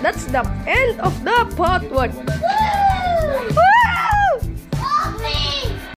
That's the end of the part one.